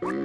Thank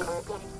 Thank you.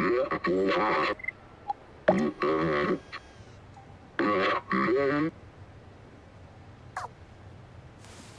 Yeah.